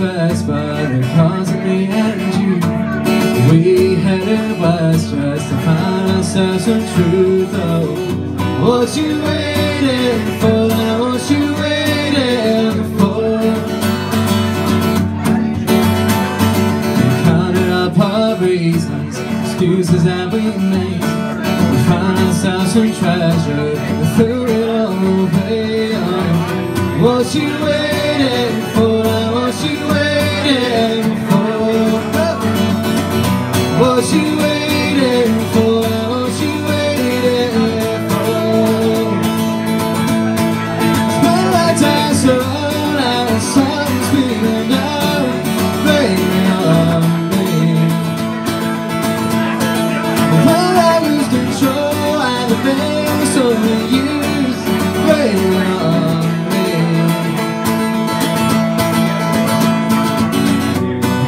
first, but it was in the end you. We had a blast just to find ourselves some truth. Oh, what you waiting for? What you waiting for? We counted up our reasons, excuses that we made. We found ourselves some treasure, we threw it all away. Oh, what you waiting?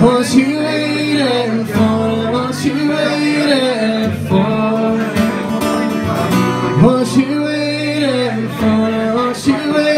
What you waiting for? What you waiting for? What you waiting for? What you waiting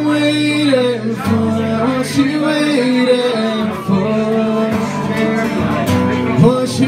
waiting for? What you waiting for? What